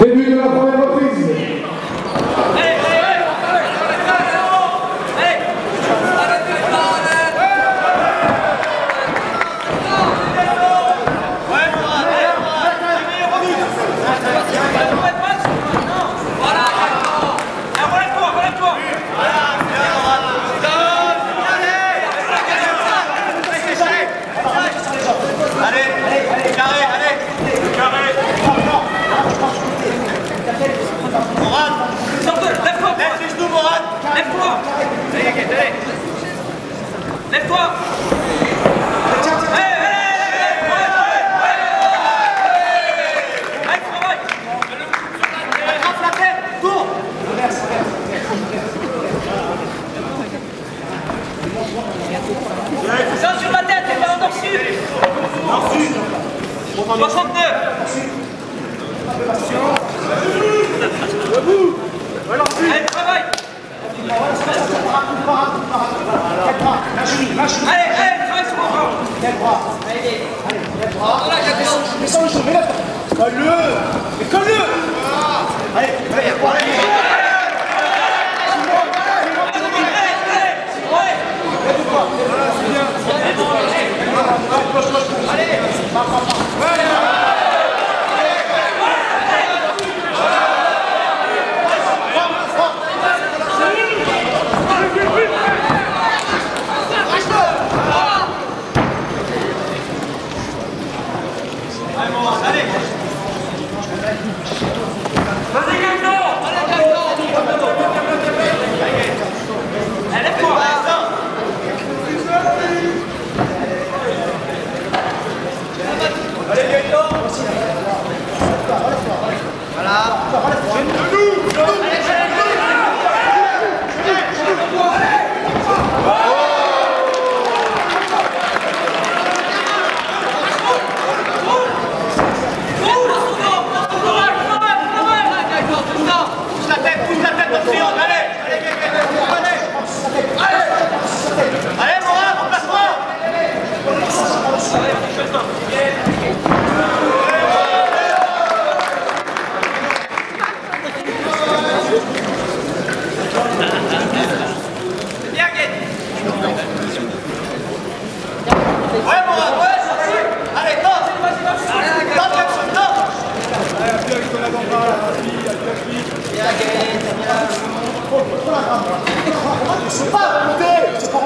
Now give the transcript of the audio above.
Ve büyük tête Tourne Tiens sur la tête, et pas en nord-sud Nord-sud 69 Allez, Allez, allez, travaille sur mon corps Descends le genou, mets la. Colle-le Mais colle-le Allez, allez, allez Vas-y, C'est pas remonter C'est pas